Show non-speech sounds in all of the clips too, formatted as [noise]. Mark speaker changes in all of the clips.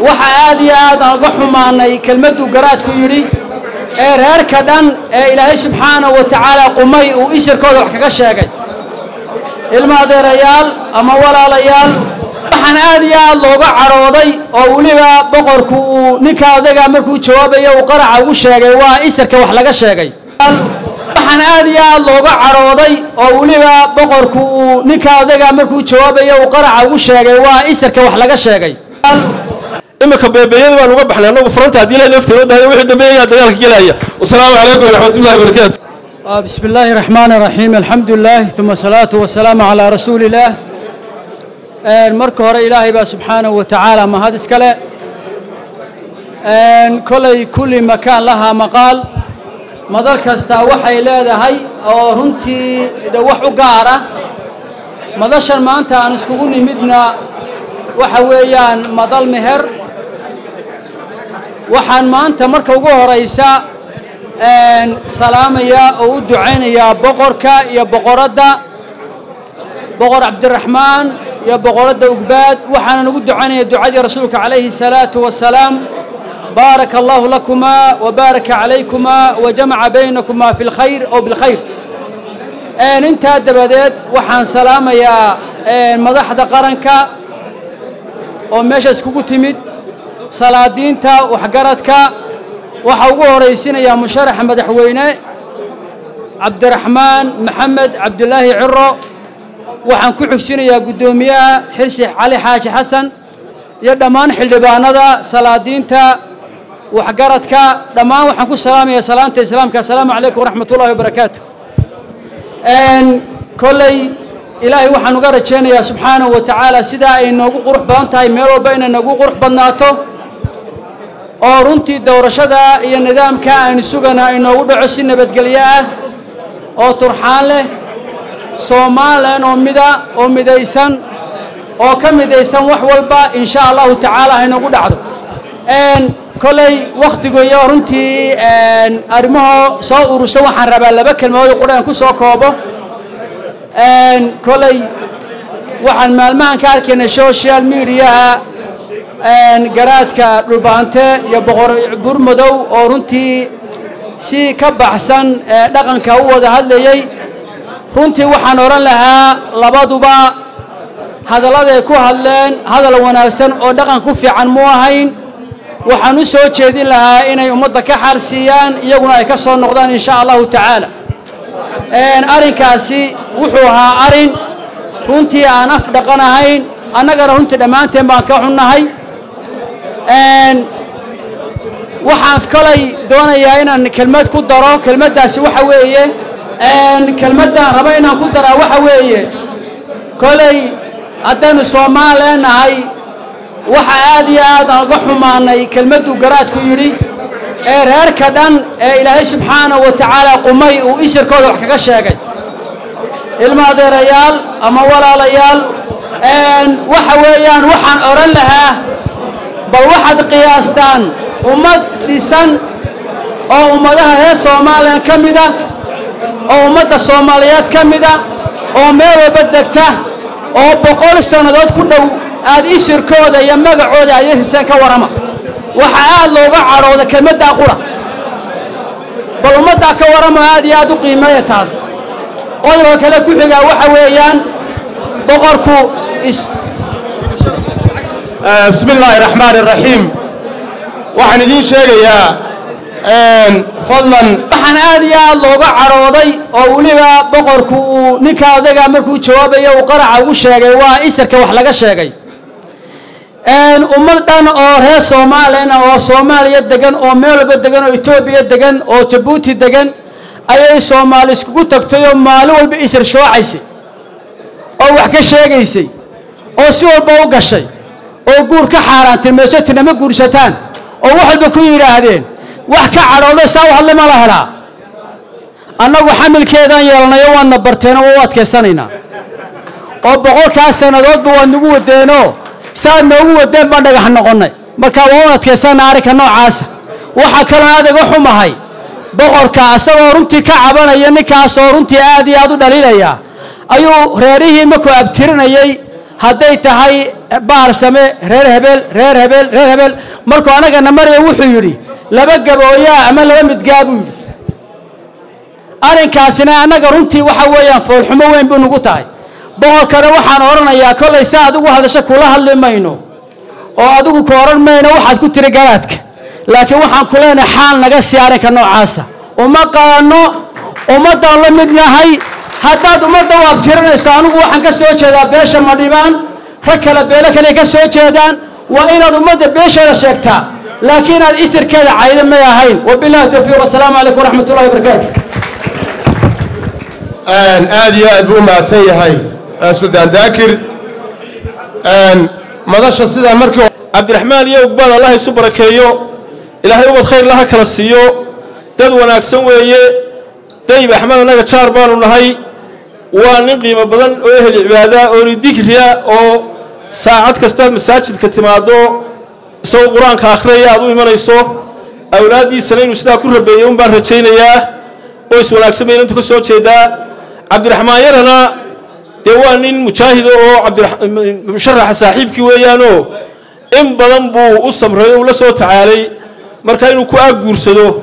Speaker 1: waxa aad iyo aad aan uga xumaanay kelmadduu garaadku yidhi ee reerka dhan ee ilaahay subxaanahu wa tacaala qumay uu isirkooda wax kaga sheegay. Ilma adeerayaal ama walaalayaal waxaan aad iyo aad looga cadhooday oo weliba boqorku uu ninka odaga markuu jawaabayo uu qaraca ugu sheegay waa isirka wax laga sheegay. Waxaan aad iyo aad looga cadhooday oo weliba boqorku uu ninka odaga markuu jawaabayo uu qaraca ugu sheegay waa isirka wax laga sheegay
Speaker 2: imika beebeeyada baan uga baxnay annagu furanta haddii la lafteeno dahayo wixii dambeeyayaa dagaalka gelaya. Wasalaamu calaykum waraxmat ullahi wabarakaatu
Speaker 1: bismi illaahi raxmaan raxiim alxamdu lilaah uma asalaatu wasalaamu calaa rasuuli illaah marka hore ilaahay baa subxaanahu wa tacaala mahad iskale kolay kulli makaan lahaa maqaal. Madal kastaa waxay leedahay oo runtii de wax u gaar ah madashan maanta aan iskugu nimidna waxa weeyaan madal meher waxaan maanta marka ugu horaysa salaamaya oo u ducaynayaa boqorka iyo boqoradda. Boqor cabdiraxmaan iyo boqoradda ugbaad. Waxaanan ugu ducaynaya ducadii rasuulka calayhi الsalaatu wasalaam baaraka allahu lakumaa wabaaraka calaykumaa wajamaca baynakumaa fi lkhayr ow bilkhayr intaa dabadeed waxaan salaamayaa madaxda qaranka oo meesha iskugu timid salaadiinta waxgaradka waxaa ugu horaysiinayaa musharaxa madaxweyne cabdiraxmaan maxamed cabdulaahi ciro waxaan ku xigsiinayaa guddoomiyaha xirsi cali xaaji xasan iyo dhammaan xildhibaanada salaadiinta waxgaradka. Dhammaan waxaan ku salaamayaa salaanta islaamka. Assalaamu calaykum waraxmat ullahi wabarakaatu kolley ilaahay waxaan uga rajaynayaa subxaanahu wa tacaala sidaa ay noogu qurux badan tahay meel walba inay noogu qurux badnaato oo runtii doorashada iyo nidaamka aynu sugana inoogu dhaco si nabadgelyo ah oo turxaan leh somalilan oo mida oo midaysan oo ka midaysan wax walba in sha allahu tacaala haynagu dhacdo. Koley wakhtigoyo runtii arrimaho soo urursan waxaan rabaa laba kelmadood quraan ku soo koobo. Koley waxaan maalmahan ka arkaynay social mediaha garaadka dhulbaante iyo boqor burmadow oo runtii si ka baxsan dhaqanka u wada hadlayey runtii waxaan odhan lahaa labaduba hadalladay ku hadleen hadal wanaagsan oo dhaqan ku fiican mu ahayn. Waxaan u soo jeedin lahaa inay ummadda ka xaarsiiyaan iyaguna ay ka soo noqdaan in sha allahu tacaala. Arrinkaasi wuxuu ahaa arrin runtii aan af dhaqan ahayn annagana runtii dhammaanteen baan ka xunnahay waxaan kolay doonayaa inaan kelmad ku daro. Kelmaddaasi waxa weeye kelmaddaan raba inaan ku daraa waxa weeye kolay haddaynu soomaaliya nahay waxa aad iyo aad aan uga xumaanay kelmadduu garaadku yidhi ee reerka dhan ee ilaahay subxaanahu wa tacaala qumay uu isirkooda wax kaga sheegay. Ilma adeerayaal ama walaalayaal waxa weeyaan waxaan odhan lahaa bal waxaad qiyaastaan ummad dhisan oo ummadaha reer soomaaliyan ka mida oo ummadda soomaaliyeed ka mida oo meel walba degta oo boqol sannadood ku dhow aad isirkooda iyo magacooda ayasiseen ka warrama waxaa aad looga cadhooda kelmaddaa qura. Bal ummaddaa ka warrama aad iyo aad u qiimeeya taas. Qodobka kale ku xigaa waxa weeyaan boqorku
Speaker 2: bismi illaahi raxmaani raxiim waxaan idiin sheegayaa fadlan
Speaker 1: waxaan aad iyo aad looga cadhooday oo weliba boqorku uu ninka odaga markuu jawaabayo uu qaraca ugu sheegay waa isirka wax laga sheegay. Ummad dhan oo reer soomaaliyana oo soomaaliya degan oo meel walba degan oo etoobiya degan oo jabuuti degan ayay soomaali iskugu tagtay oo maalin walba isir shoocaysay oo wax ka sheegaysay oo si walba u gashay oo guur ka xaaraantilmayso tinama guursataan oo wax walba ku yidhaahdeen wax ka cadhooday saa u hadle ma la helaa. Annagu xamilkeedaan yeelnayo waadna barteenoo waa u adkaysanaynaa. Oo boqolkaas sannadoodba waad nagu wadeenoo saad noogu wadeen baan dhagax noqonnay. Marka waa u adkaysanaa arrinka noocaasa. Waxaa kaloo aad iga xumahay boqorka asagoo runtii ka cabanaya ninkaasoo runtii aad iyo aad u dhalinaya ayuu reerihii markuu abtirinayey hadday tahay baarsame reer hebel reer hebel reer hebel. Markuu annagana maraya wuxuu yidhi laba gabooyaa ama laba midgaa buu yidhi. Arrinkaasina annaga runtii waxa weeyaan foolxumo weyn buu nagu tahay. Boqorkana waxaan odhanayaa kollay sa adigu hadasho kula hadli mayno. Oo adigu ku odhan mayno waxaad ku tiri garaadka laakiin waxaan ku leenahay xaal naga sii arrinka noocaasa. Uma qaano ummaddaan la mid nahay haddaad ummadda u abtirinayso anigu waxaan ka soo jeedaa beesha madhibaan rag kale beelo kale ka soo jeedaan waa inaad ummadda beesheeda sheegtaa. Laakiin aad isirkeeda cayda may ahayn. Wabillahi tawfiiq wasalaamu calaykum waraxmat ullahi wabarakaatu
Speaker 3: aad iyo aad buu u mahadsan yahay suldaan daakir. Madasha sidaa markii
Speaker 2: cabdiraxmaan iyo ugbaad allah isu barakeeyo. Ilaahay ubad khayr laha kala siiyo. Dad wanaagsan weeye. Dayib axmed annaga jaar baanu nahay waa nin qiimo badan oo ehel cibaada oo ni dikriya oo saacad kastaad masaajidka timaado isagoo qur'aanka akhriyaya aad u imanayso awlaaddiisana inuu sidaa ku rabeeyey un baan rajaynayaa oo is wanaagsan bayna intu ka soo jeedaa. Cabdiraxmaan yarana dee waa nin mujaahido oo cabdimusharaxa saaxiibkii weeyaanoo in badan buu u samray oo ula soo tacaalay. Marka inuu ku agguursado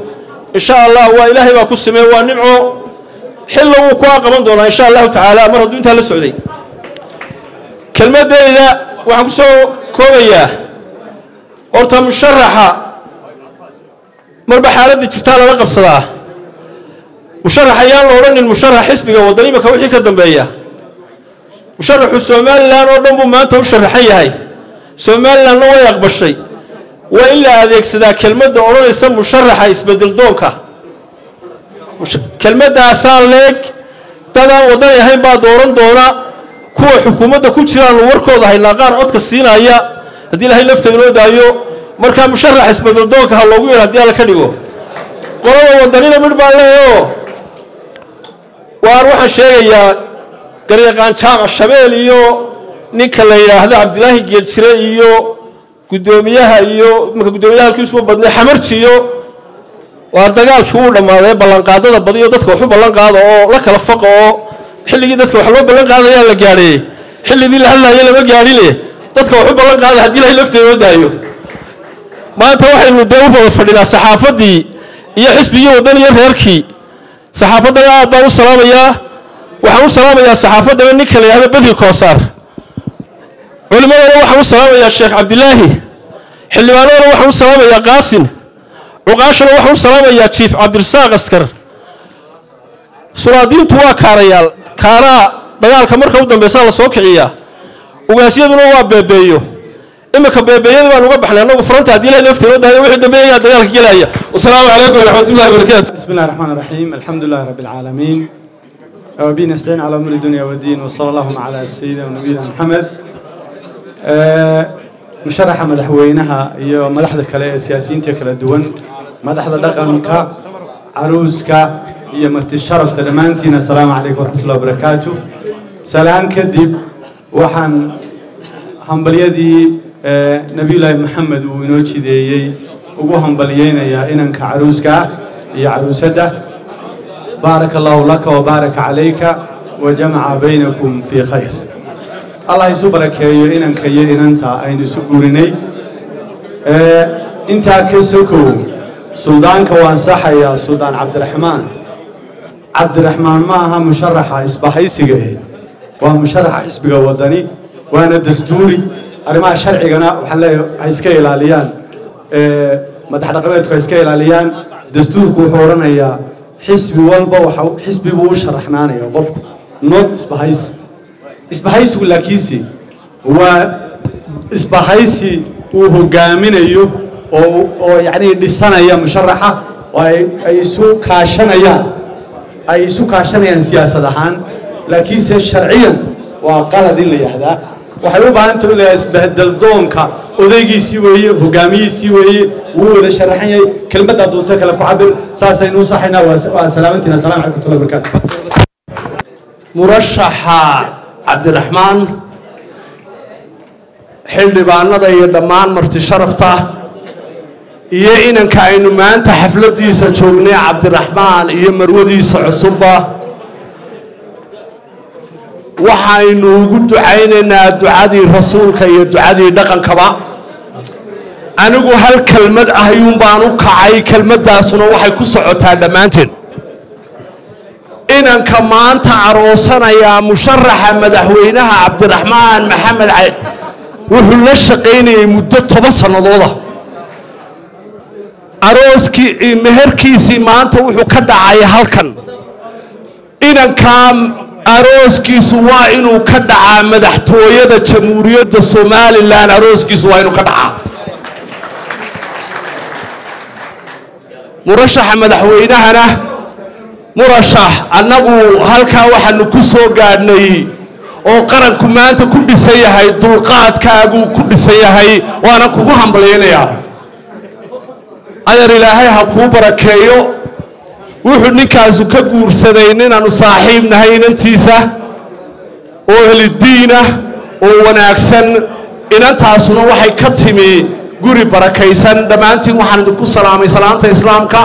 Speaker 2: insha allah waa ilaahay baa ku samey waa nimco xilla wuu ku aqaban doonaa insha allahu tacaala mar hadduu intaa la socday. Kelmadeyda waxaan ku soo koobayaa horta musharaxa marba xaaladda jirtaa lala qabsadaa. Musharax ayaan la odhanin musharax xisbiga waddan imika wixii ka dambeeya. Musharaxu somalilan oo dhan buu maanta u sharaxan yahay. Somalilanna way aqbashay. Waa in la adeegsadaa kelmadda odhanaysa musharaxa isbeddel doonka kelmaddaasaa leeg dadaan waddani ahayn baa dooran doona. Kuwa xukuumadda ku jiraanu warkooda haynaa qaar codka siinaya. Haddii ilahay lafteeda loo daayo markaa musharax isbeddel doonka ha loogu yeedha haddii alla ka dhigo. Qolada waddanina midh baan leeyaoo waan waxaan sheegayaa garyaqaan jaamac shabeel iyo ninka la yidhaahdo cabdilaahi geeljire iyo guddoomiyaha iyo marka guddoomiyaha halkiisuba badnay xamarji waar dagaalkii wuu dhammaaday ballanqaadada badiyo dadka waxu ballan qaada oo la kala faqa oo xilligii dadka wax loo ballan qaadayaa la gaadhay. Xilligii la hadlaaya lama gaadhine. Dadka waxu ballan qaada haddii ilahay lafteeda daayo. Maanta waxaynu dee u wada fadhinaa saxaafaddii iyo xisbigii waddan iyo reerkii. Saxaafaddana aad baan u salaamayaa waxaan u salaamayaa saxaafaddana ninka la yidhahdo bedri koosaar culimmadana waxaan u salaamayaa sheekh cabdilaahi. Xildhibaanadana waxaan u salaamayaa qaasin cuqaashana waxau salaamayaa jiif cabdirasaaq askar. Suraadiintu waa kaarayaal. Kaanaa dagaalka marka u dambaysaa la soo kiciyaa. Ugaasyaduna waa beebeeyo. Iminka beebeeyada baan uga baxnay anagu faranta haddii ilahay lafteeno daayo wixii dambeeyayaa dagaalka gelaya. Wasalaamu calaykum wraxmat ullahi
Speaker 4: barakaatu bismi llahi raxmaan raxiim alxamdu lilahi rabbi alcaalamiin wabi nastaciin calaa umuri dunya wadiin wsala allahuma calaa sayidina nabiyina maxamed musharaxa madaxweynaha iyo madaxda kale ee siyaasiyiinta kala duwan madaxda dhaqanka caruuska iyo marti sharafta. Dhammaantiin assalaamu calaykum waraxmatullahi wabarakaatu. Salaan kadib waxaan hambalyadii eh, nebiyullaahi maxamed uu inoo jideeyey ugu hambalyeynayaa inanka caruuska iyo caruusadda. Baaraka allahu laka wabaaraka calayka wajamaca baynakum fii khayr allah isu barakeeyo inanka iyo inanta aynu isu guurinay. Ee, intaa ka sokow suldaanka waan saxayaa suldaan cabdiraxmaan. Cabdiraxmaan ma aha musharaxa isbahaysiga eh. Waa musharaxa xisbiga wadani waana dastuuri. Arrimaha sharcigana waxaan leeyahay ha iska ilaaliyaan. Ee, madax dhaqameedku ha iska ilaaliyaan. Dastuurku wuxuu odhanayaa xisbi walba waxa xisbi buu u sharaxnaanaya qofku. Not isbahaysi isbahaysigu laakiinse waa isbahaysi uu hogaaminayo oo yacni dhisanaya musharaxa ay isu kaashanayaan ay isu kaashanayaan siyaasad ahaan. Laakiinse sharciyan waa qalad in la yihahdaa waxay u baahan tahay in la yihahdaa isbeddel doonka odaygiisii weeye hogaamiyiisii weeye wuu wada sharaxan yahay. Kelmadda doonto kale ku cabir saasaynu u saxaynaa. Waa salaamantiina asalamu calaykum waraxmatullahi wabarakaatu
Speaker 5: murashaxa cabdiraxmaan xildhibaanada iyo dhammaan marti sharafta iyo inanka aynu maanta xafladdiisa joognay cabdiraxmaan iyo marwadiisa cusubba waxaynu ugu ducaynaynaa ducadii rasuulka iyo ducadii dhaqankaba. Anigu hal kelmad ahyuun baan u kacay kelmaddaasuna waxay ku socotaa dhammaanteen inanka maanta aroosanayaa musharaxa madaxweynaha cabdiraxmaan maxamed cali. Wuxuu la shaqaynayay muddo toban sannadooda arooskii meherkiisii maanta wuxuu ka dhacay halkan. Inankaa arooskiisu waa inuu ka dhacaa madaxtooyada jamhuuriyadda somalilan arooskiisu waa inuu ka dhacaa. Murashaxa madaxweynahana murashax annagu halkaa waxaanu ku soo gaadhnay oo qaranku maanta ku dhisan yahay dulqaadkaaguu ku dhisan yahay waana kugu hambalyaynayaa. Adeer ilaahay ha kuu barakeeyo. Wuxuu ninkaasu ka guursaday ninaanu saaxiib nahay inantiisa oo helidiinah oo wanaagsan. Inantaasuna waxay ka timi guri barakaysan. Dhammaantiin waxaan idinku salaamay salaamta islaamka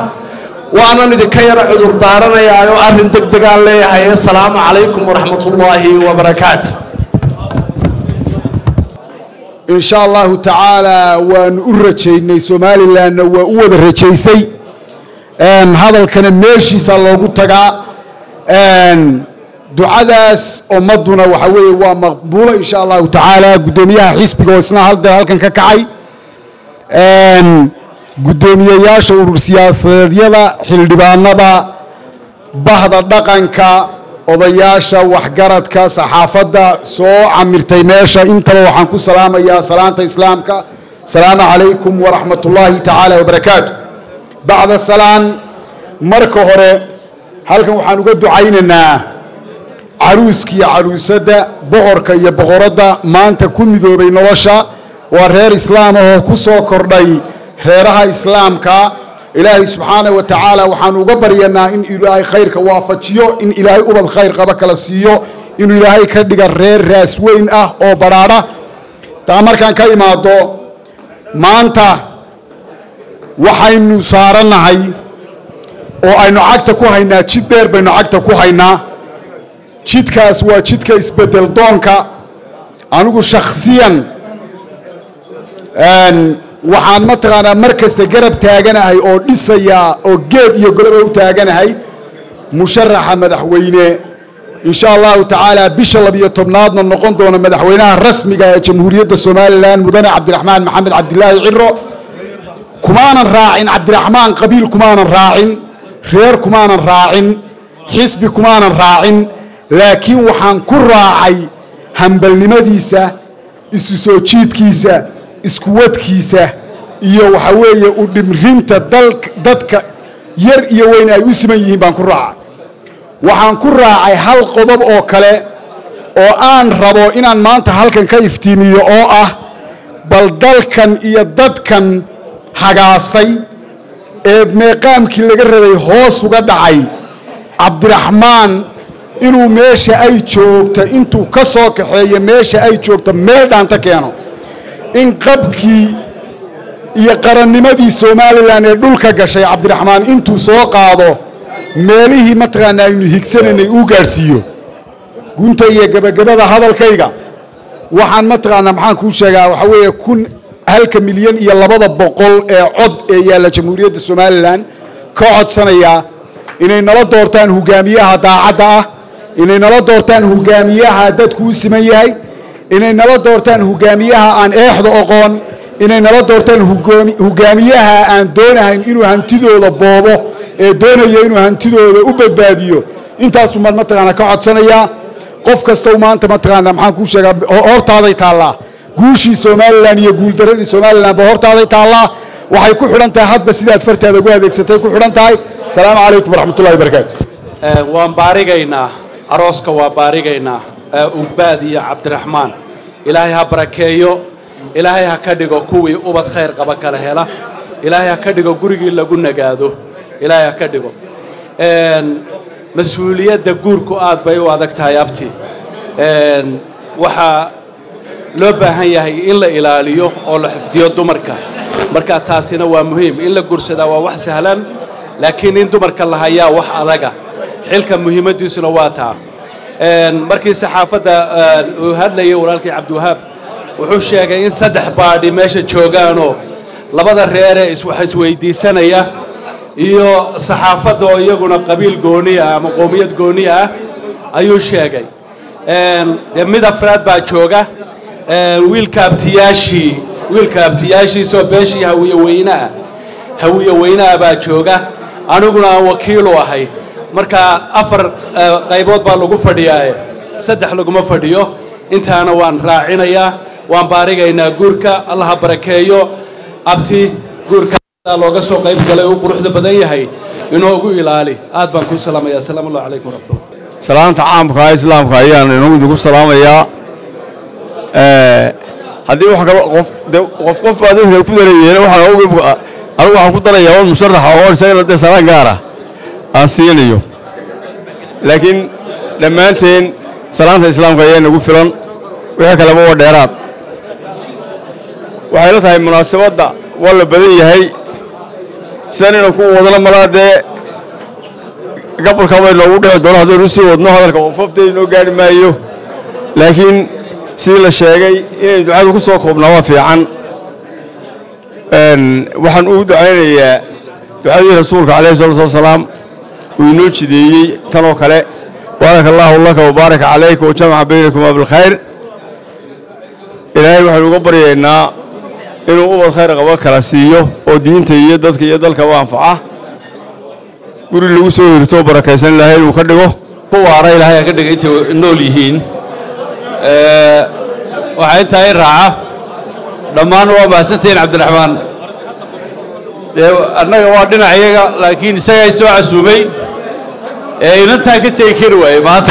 Speaker 5: waanan idinka yara cudur daaranayaa oo arrin deg degaan leeyahay. Assalaamu calaykum waraxmat ullaahi wabarakaatu
Speaker 6: in sha allahu tacaala waanu u rajaynay somalilanna waa u wada rajaysay. Hadalkana meeshiisa loogu tagaa. Ducadaas ummadduna waxa weeye waa maqbuula in sha allahu tacaala guddoomiyaha xisbiga oo isna halda halkan ka kacay guddoomiyeyaasha urur siyaasadeedyada xildhibaanada bahda dhaqanka odayaasha waxgaradka saxaafadda soo camirtay meesha. Intaba waxaan ku salaamayaa salaanta islaamka. Asalaamu calaykum waraxmat ullaahi tacaala wabarakaatu bacda salaan marka hore halkan waxaan uga ducaynaynaa caruuska iyo caruusadda boqorka iyo boqoradda maanta ku midoobay nolosha. Waa reer islaam ahoo ku soo kordhay reeraha islaamka ilaahay subxaana wa tacaala waxaanu uga baryanaa in ilaahay khayrka waafajiyo in ilaahay ubad khayr qaba kala siiyo inuu ilaahay ka dhiga reer raas weyn ah oo badhaadha taa markaan ka imaado maanta waxaynu saarannahay oo aynu cagta ku haynaa jid dheer baynu cagta ku haynaa. Jidkaas waa jidka isbeddel doonka anigu shakhsiyan waxaan mataqaanaa mar kasta garab taaganahay oo dhisayaa oo geed iyo goloba u taaganahay musharaxa madaxweyne. In sha allahu tacaala bisha labiyo tobnaadna noqon doona madaxweynaha rasmiga ee jamhuuriyadda somalilan mudane cabdiraxmaan maxamed cabdilaahi ciro kumaanan raacin cabdiraxmaan qabiil kumaanan raacin reer kumaanan raacin xisbi kumaanan raacin laakiin waxaan ku raacay hambalnimadiisa isu soo jiidkiisa iskuwadkiisa iyo waxa weeye u dhimrinta dadka yar iyo weyn ay u siman yihiin baan ku raacay. Waxaan ku raacay hal qodob oo kale oo aan rabo inaan maanta halkan ka iftiimiyo oo ah bal dalkan iyo dadkan hagaasay ee meeqaamkii laga rabay hoos uga dhacay cabdiraxmaan inuu meesha ay joogta intuu ka soo kaxeeyo meesha ay joogta meel dhaanta keeno in qabkii iyo qarannimadii somalilan ee dhulka gashay cabdiraxmaan intuu soo qaado meelihii mataqaanaa aynu higsanaynay uu gaadhsiiyo gunta iyo gebagabada hadalkayga. Waxaan mataqaanaa maxaan kuu sheegaa waxaa weeye kun halka milyan iyo labada boqol ee cod ee yaalla jamhuuriyadda somalilan ka codsanayaa inay nala doortaan hogaamiyaha daacadda ah inay nala doortaan hogaamiyaha dadku u siman yahay inay nala doortaan hogaamiyaha aan eexda oqoon inay nala doortaan hogaamiyaha aan doonahayn inuu hantidooda boobo ee doonaya inuu hantidooda u badbaadiyo. Intaasuu maan mataqaana ka codsanayaa? Qof kastau maanta mataqaana maxaan kuu sheegaa hortaaday taallaa. Guushii somalilan iyo guuldaradii somalilan ba hortaaday taallaa. Waxay ku xidhan tahay hadba sidaad fartaada ugu adeegsatay ku xidhan tahay. Asalaamu calaykum waraxmatullahi wabarakaatu
Speaker 5: waan baarigaynaa. Arooska waa baarigaynaa ugbaad iyo cabdiraxmaan. Ilaahay ha barakeeyo ilaahay ha ka dhigo kuwii ubad khayr qaba kala hela. Ilaahay ha ka dhigo gurigii lagu nagaado. Ilaahay ha ka dhigo. Mas'uuliyadda guurku aad bay u adag tahay abti. Waxaa loo baahan yahay in la ilaaliyo oo la xifdiyo dumarka. Marka taasina waa muhiim. In la guursadaa waa wax sahlan laakiin in dumarka la hayaa wax adaga. Xilka muhiimaddiisuna waa taa
Speaker 7: markii saxaafadda uu hadlayay walaalkii cabdiwahaab wuxuu sheegay in saddex baadhi meesha joogaanoo labada reere wax isweydiisanaya iyo saxaafadda oo iyaguna qabiil gooni ah ama qoomiyad gooni ah ayuu sheegay. Dee mid afraad baa jooga. Wiilka abtiyaashii wiilka abtiyaashiisoo beeshii hawiye weynaah hawiye weynaha baa jooga. Aniguna aan wakiilu ahay marka afar qaybood baa lagu fadhiyaaye saddex laguma fadhiyo. Intaana waan raacinayaa waan baarigaynaa guurka. Allaha barakeeyo. Abti guurka looga soo qayb galay uu quruxda badan yahay. Inoogu ilaali. Aad baan kuu salaamaya asalaamu allahu calaykum waraxmatullah
Speaker 8: salaamta caamka islaamka ayaan inagu idinku salaamayaa. Haddii wax kale qof qof baa dadka ku dareeyeen waxaan ogi anigu waxaan ku darayaa wan musharaxa oo isagana dee salaan gaara aan siinayo. Laakiin dhammaanteen salaanta islaamka ayaa nagu filan. Wixii kaleba waa dheeraad. Waxay la tahay munaasabadda waa la badan yahay. Sidan inaan ku wadana malaa dee gabolka bay noogu dhici doono haddaynu sii wadno hadalka qofofteeda inoo gaari maayo. Laakiin sidii la sheegay inay ducadu ku soo koobnaa waa fiican. Waxaan ugu ducaynayaa ducadii rasuulka calayhi salatu wasalaam uu inoo jideeyey. Tan oo kale baaraka allaahu laka wabaaraka calayka wajamaca baynakumaa bilkhayr. Ilaahay waxaynu uga baryaynaa inuu ubad khayr qabo kala siiyo oo diinta iyo dadka iyo dalkaba anfaca. Guri lagu soo hirto barakaysan ilaahay inuu ka dhigo.
Speaker 7: Ku waara ilaahay ha ka dhiga intay nool yihiin. Waxaa intaa i raaca. Dhammaan waa mahadsantihiin cabdiraxmaan. Dee annaga waa dhinac iyaga laakiin isagaa soo casuumay ee inantaan ka tegi kari waaye maanta.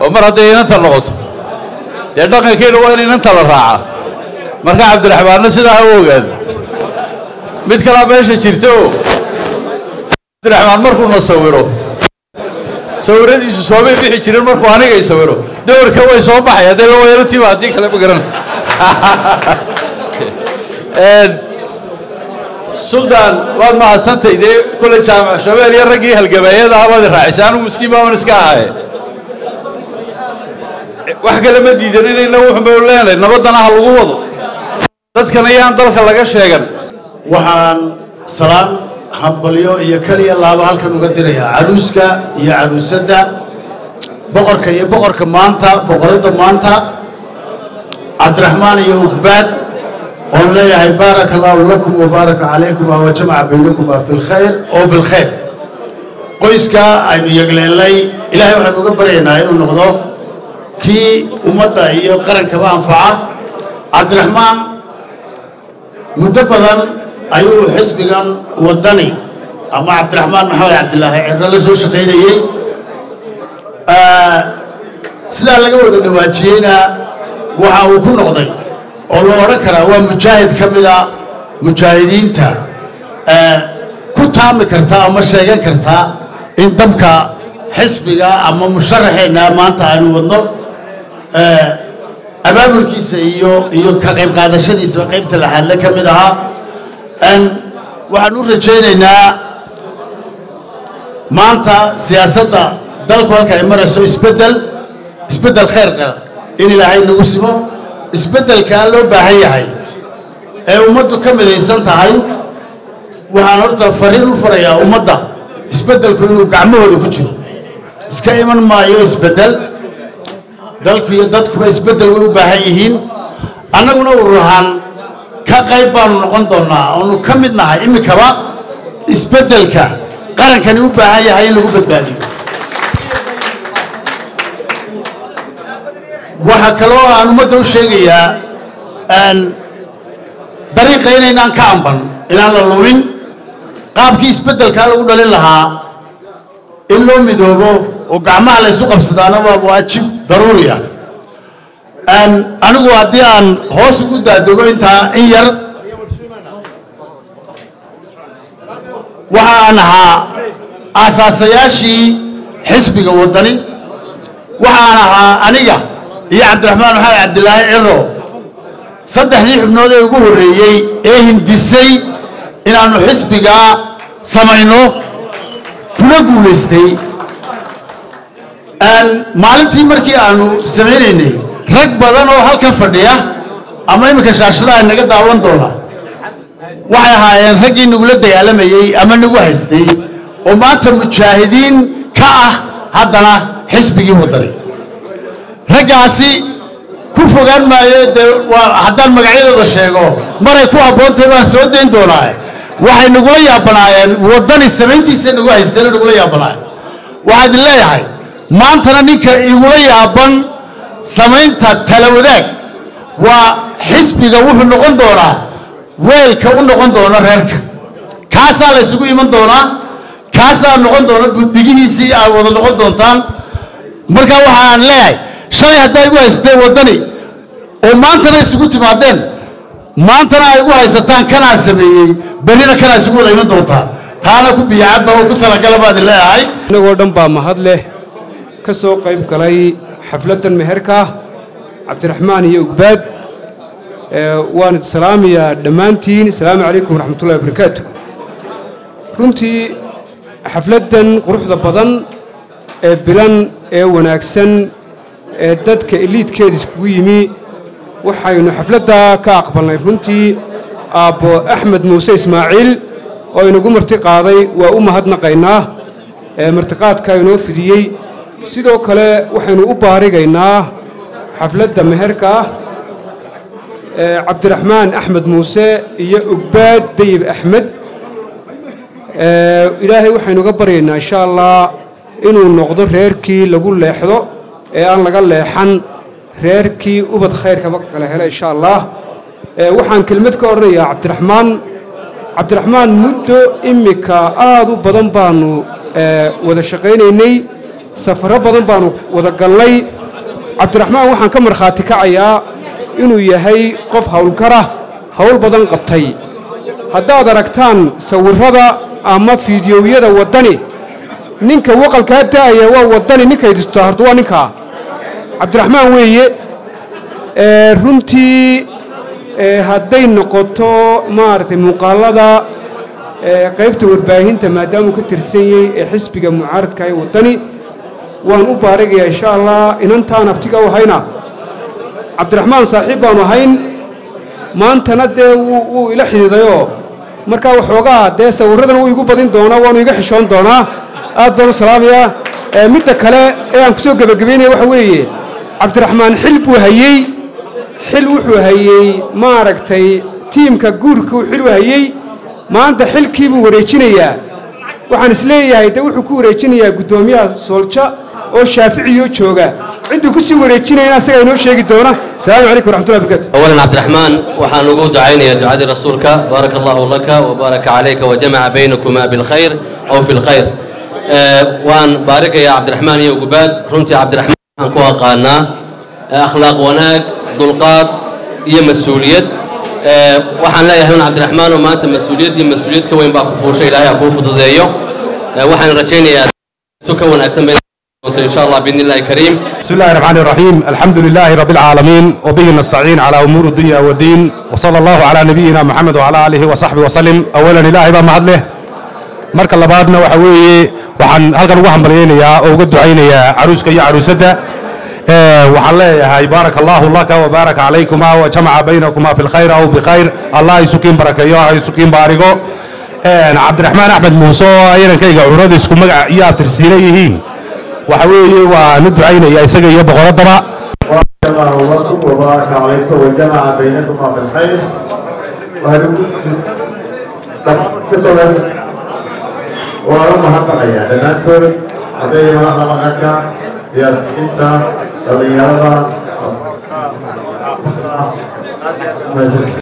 Speaker 7: Oo mar hadday inanta noqoto. Dee dhaqankeena waa in inanta la raaca. Marka cabdiraxmaanna sidaa ha u ogaado mid kalaa meesha jirta oo cabdiraxmaan markuuna sawiro. Sawiradiisu soomay bixi jirin markuu anigay sawiro. Dowrka way soo baxay haddee la weelantiiba haddii kale ma garanaysa [laughs] suldaan waad mahadsantay dee kule jaamac shabeel iyo raggii halgabeeyada abaad raacisay anigu miskiin baaban iska ahaye wax kale ma diidan inayna wuxun baynu leenahay nabaddana ha lagu wado. Dadkan ayaan dalka laga sheegan.
Speaker 9: Waxaan salaan hambalyo iyo keliya laaba halkan uga dirayaa caruuska iyo caruusadda boqorka iyo boqorka maanta boqoradda maanta cabdiraxmaan iyo ugbaad oon leeyahay baaraka allaahu lakum calaykum wa jamaca baynakuma fi lkhayr oo bilkhayr qoyska aynu yegleelnay ilaahay waxaynu uga baryaynaa inuu noqdo kii ummadda iyo qarankaba anfaca. Cabdiraxmaan muddo badan ayuu xisbigan wadani. Ama cabdiraxmaan maxamed cabdilaahi cirro la soo shaqaynayey. Sidaa laga wada dhawaajiyeyna waxa uu ku noqday oo la odhan karaa waa mujaahid ka mida mujaahidiinta. Ku taami karta ama sheegan karta in dabka xisbiga ama musharaxeenna maanta aynu wadno abaabulkiisa iyo iyo ka qayb qaadashadiisa qaybta laxaadle ka mid ahaa. Waxaan u rajaynaynaa maanta siyaasadda dalku halka ay marayso isbeddel isbeddel khayr qaba in ilaahay nagu simo isbeddelkaa loo baahan yahay ee ummaddu ka midaysan tahay waxaan horta fariin u farayaa ummadda isbeddelku inuu gacmahooda ku jiro. Iska iman maayo isbeddel. Dalku iyo dadkuba isbeddel way u baahan yihiin. Annaguna urur ahaan ka qayb baanu noqon doonnaa oonu ka mid nahay iminkaba isbeddelka qarankani u baahan yahay in lagu badbaadiyo waxaa kaloo aan ummadda u sheegayaa dariiqa inaynaan ka amban inaan la lumin qaabkii isbeddelkaa lagu dhalin lahaa in loo midoobo oo gacmaha la ysu qabsadaana waa waajib daruuri ah. Anigu haddii aan hoos ugu daadego intaa in yar waxa aan ahaa aasaasayaashii xisbiga waddani waxa aan ahaa aniga iyo cabdiraxmaan maxamed cabdilaahi ciro saddexdii xubnood ee ugu horreeyey ee hindisay inaannu xisbigaa samayno kuna guulaystay maalintii markii aanu samaynaynay rag badan oo halkan fadhiya ama iminka shaashadaha naga daawan doona. Waxay ahaayeen raggii nagula dagaalamayey ama nagu haystay oo maanta mujaahidiin ka ah haddana xisbigii wadani raggaasi ku fogaan maayo dee waa haddaan magacyadooda sheego maray ku habboontahay baan soo dayn doonaa. Waxay nagula yaabanaayeen waddani samayntiisa nagu haysteen nagula yaabanaayeen. Waxaa idin leeyahay maantana ninka igula yaaban samaynta tala wadaag waa xisbiga wuxuu noqon doonaa weelka u noqon doona reerka. Kaasaa la isugu iman doonaa kaasaa noqon doona guddigihiisii aad wada noqon doontaan. Marka waxaan leeyahay shalay haddaa igu haysatee waddani? Oo maantana isugu timaadeen? Maantana ay igu haysataan kanaa sameeyey? Berrina kanaa isugu wada iman doontaan taana ku biyacadba oo ku talagala baad idin leeyahay.
Speaker 10: Inagoo dhan baa mahad leh. Ka soo qayb galay xafladdan meherka cabdiraxmaan iyo ugbaad. Waan salaamayaa dhammaantiin. Asalaamu calaykum waraxmatullahi wabarakaatu runtii xafladdan quruxda badan ee bilan ee wanaagsan ee dadka eliidkeeda iskugu yimi waxaynu xafladdaa ka aqbalnay runtii aabbo axmed muuse ismaaciil oo inagu marti qaaday waa u mahadnaqaynaa ee martiqaadkaa inoo fidiyey. Sidoo kale waxaynu u baarigaynaa xafladda meherka ah ee cabdiraxmaan axmed muuse iyo ugbaad dayib axmed. Ilaahay waxaynu uga baryaynaa insha allah inuu noqdo reerkii lagu leexdo ee aan laga leexan reerkii ubad khayrkaba kala hela insha allah waxaan kelmad ka odhanayaa cabdiraxmaan. Cabdiraxmaan muddo immika aad u badan baanu wada shaqaynaynay safaro badan baanu wada galnay cabdiraxmaan waxaan ka markhaati kacayaa inuu yahay qof howlgara howl badan qabtay. Haddaad aragtaan sawirrada ama fiidiyowyada waddani ninka waqalkaa da'aya waa waddani ninkay dhisto horta waa ninkaa cabdiraxmaan weeye. Runtii hadday noqoto maaragtay muuqaalada qaybta warbaahinta maadaamuu ka tirsan yahay ee xisbiga mucaaradka ee waddani waan u baarigayaa insha allah inantaan aftiga u hayna. Cabdiraxmaan saaxiib baanu ahayn maantana dee wuu ila xidhiidayoo markaa waxoogaa dee sawirradan wuu igu badin doonaa waanu iga xishoon doonaa. Aad baan u salaamayaa midda kale ee aan ku soo gebagabaynaya waxa weeye cabdiraxmaan xil buu hayey xil wuxuu hayey maaragtay tiimka guurkuu xil u hayey maanta xilkii buu wareejinayaa. Waxaan is leeyahay dee wuxuu ku wareejinayaa guddoomiyaha soolja oo shaaficiyoo jooga. Ciduu ku sii wareejinayna asagaa inoo sheegi doona. Asalaamu calaykum raxmatullahi barkatu
Speaker 11: awalan cabdiraxmaan waxaan ugu ducaynayaa ducadii rasuulka. Baaraka allaahu laka wa baaraka calayka wa jamaca baynakumaa bilkhayr aw fi lkhayr waan baarikayaa cabdiraxmaan iyo gubaad runtii cabdiramaan قباد رنتي عبد الرحمن كوا قانا آه أخلاق وناك دلقات هي مسؤولية آه وحان لا يهون عبد الرحمن وما أنت مسؤولية هي مسؤولية كوين باكو فوشي لا يكون فضيو آه وحان رجينا يا تكون أكثر من إن شاء الله بإذن الله الكريم
Speaker 12: بسم الله الرحمن الرحيم الحمد لله رب العالمين وبه نستعين على أمور الدنيا والدين وصلى الله على نبينا محمد وعلى آله وصحبه وسلم أولا إلهي بما له marka labaadna waxa weeye waxaan halkan ugu hambalyaynayaa oo uga ducaynayaa caruuska iyo caruusadda waxaan leeyahay baaraka allahu laka wabaarak calaykuma wajamaca baynakuma fi lkhayr aw bikhayr allah ha isukiin barakeeyo ha isukiin baarigo cabdiraxmaan axmed muuse oo ayanankayga cunada isku magac iyo abtirsiina yihiin waxa weeye waan u ducaynayaa isaga iyo boqoraddaba
Speaker 13: الله لكم وبارك عليكم وجمع بينكما في الخير waan u mahadnaqayaa dhammaantood ardayda madaxda dhaqanka siyaasixinta dhallinyarada